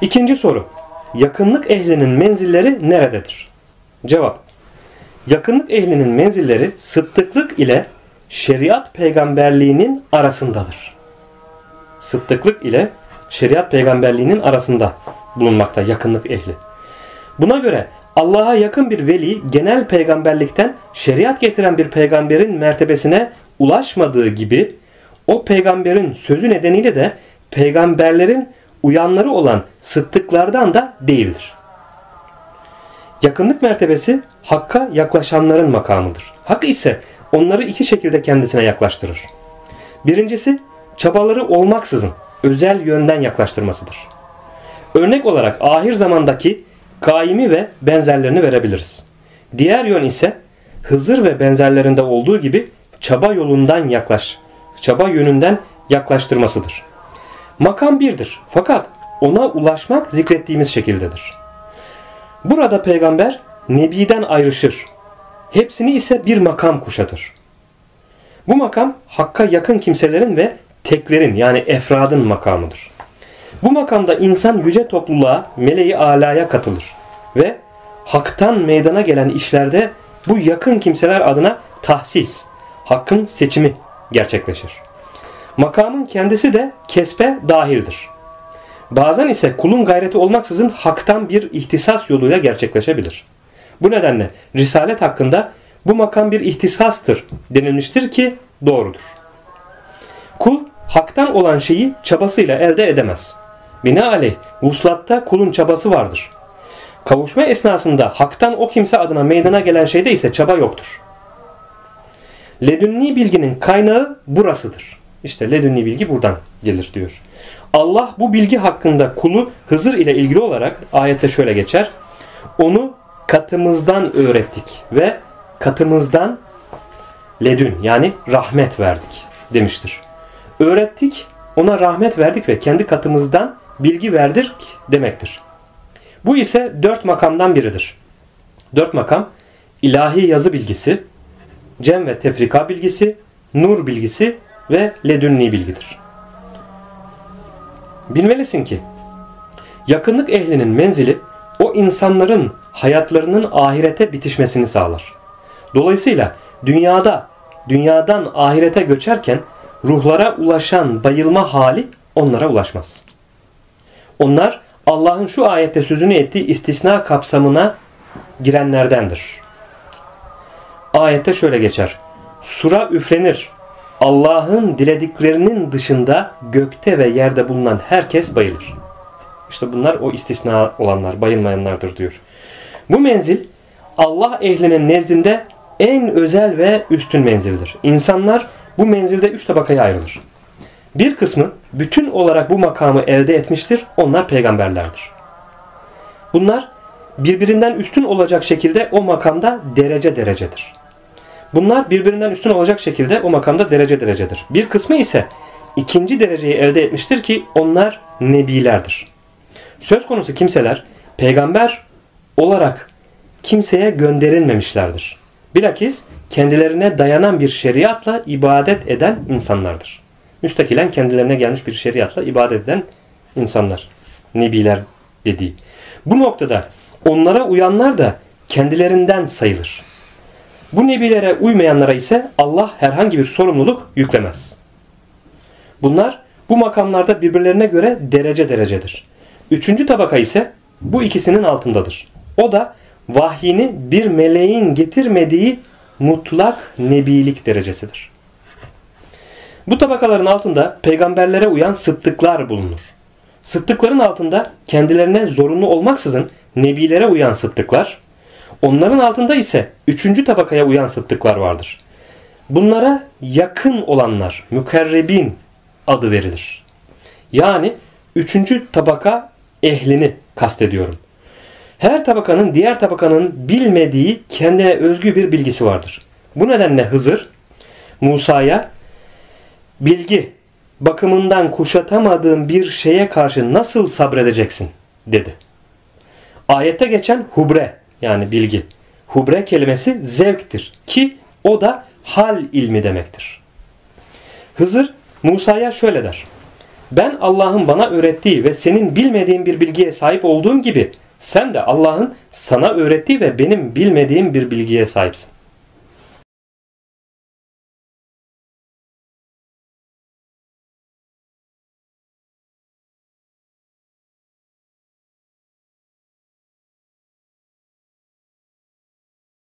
İkinci soru. Yakınlık ehlinin menzilleri nerededir? Cevap. Yakınlık ehlinin menzilleri sıddıklık ile şeriat peygamberliğinin arasındadır. Sıddıklık ile şeriat peygamberliğinin arasında bulunmakta yakınlık ehli. Buna göre Allah'a yakın bir veli genel peygamberlikten şeriat getiren bir peygamberin mertebesine ulaşmadığı gibi o peygamberin sözü nedeniyle de peygamberlerin uyanları olan sıddıklardan da değildir. Yakınlık mertebesi Hakk'a yaklaşanların makamıdır. Hak ise onları iki şekilde kendisine yaklaştırır. Birincisi çabaları olmaksızın özel yönden yaklaştırmasıdır. Örnek olarak ahir zamandaki kaimi ve benzerlerini verebiliriz. Diğer yön ise Hızır ve benzerlerinde olduğu gibi çaba yolundan yaklaş, çaba yönünden yaklaştırmasıdır. Makam birdir fakat ona ulaşmak zikrettiğimiz şekildedir. Burada peygamber nebiden ayrışır. Hepsini ise bir makam kuşatır. Bu makam hakka yakın kimselerin ve teklerin yani efradın makamıdır. Bu makamda insan yüce topluluğa, meleği alaya katılır ve haktan meydana gelen işlerde bu yakın kimseler adına tahsis, hakkın seçimi gerçekleşir. Makamın kendisi de kespe dahildir. Bazen ise kulun gayreti olmaksızın haktan bir ihtisas yoluyla gerçekleşebilir. Bu nedenle risalet hakkında bu makam bir ihtisastır denilmiştir ki doğrudur. Kul haktan olan şeyi çabasıyla elde edemez. Binaenaleyh vuslatta kulun çabası vardır. Kavuşma esnasında haktan o kimse adına meydana gelen şeyde ise çaba yoktur. Ledünni bilginin kaynağı burasıdır. İşte ledünni bilgi buradan gelir diyor. Allah bu bilgi hakkında kulu Hızır ile ilgili olarak ayette şöyle geçer. Onu katımızdan öğrettik ve katımızdan ledün yani rahmet verdik demiştir. Öğrettik, ona rahmet verdik ve kendi katımızdan bilgi verdik demektir. Bu ise dört makamdan biridir. Dört makam ilahi yazı bilgisi, cem ve tefrika bilgisi, nur bilgisi ve ledünni bilgidir. Bilmelisin ki yakınlık ehlinin menzili o insanların hayatlarının ahirete bitişmesini sağlar. Dolayısıyla dünyada dünyadan ahirete göçerken ruhlara ulaşan bayılma hali onlara ulaşmaz. Onlar Allah'ın şu ayette sözünü ettiği istisna kapsamına girenlerdendir. Ayette şöyle geçer. Sura üflenir. Allah'ın dilediklerinin dışında gökte ve yerde bulunan herkes bayılır. İşte bunlar o istisna olanlar, bayılmayanlardır diyor. Bu menzil Allah ehlinin nezdinde en özel ve üstün menzildir. İnsanlar bu menzilde üç tabakaya ayrılır. Bir kısmı bütün olarak bu makamı elde etmiştir. Onlar peygamberlerdir. Bunlar birbirinden üstün olacak şekilde o makamda derece derecedir. Bunlar birbirinden üstün olacak şekilde o makamda derece derecedir. Bir kısmı ise ikinci dereceyi elde etmiştir ki onlar nebilerdir. Söz konusu kimseler peygamber olarak kimseye gönderilmemişlerdir. Bilakis kendilerine dayanan bir şeriatla ibadet eden insanlardır. Müstakilen kendilerine gelmiş bir şeriatla ibadet eden insanlar. Nebiler dediği. Bu noktada onlara uyanlar da kendilerinden sayılır. Bu nebilere uymayanlara ise Allah herhangi bir sorumluluk yüklemez. Bunlar bu makamlarda birbirlerine göre derece derecedir. Üçüncü tabaka ise bu ikisinin altındadır. O da vahyini bir meleğin getirmediği mutlak nebilik derecesidir. Bu tabakaların altında peygamberlere uyan sıddıklar bulunur. Sıddıkların altında kendilerine zorunlu olmaksızın nebilere uyan sıddıklar, onların altında ise üçüncü tabakaya uyan sıddıklar vardır. Bunlara yakın olanlar, mükerrebin adı verilir. Yani üçüncü tabaka ehlini kastediyorum. Her tabakanın diğer tabakanın bilmediği kendine özgü bir bilgisi vardır. Bu nedenle Hızır Musa'ya bilgi bakımından kuşatamadığın bir şeye karşı nasıl sabredeceksin dedi. Ayette geçen hubre yani bilgi. Hubre kelimesi zevktir ki o da hal ilmi demektir. Hızır Musa'ya şöyle der. Ben Allah'ın bana öğrettiği ve senin bilmediğin bir bilgiye sahip olduğum gibi sen de Allah'ın sana öğrettiği ve benim bilmediğim bir bilgiye sahipsin.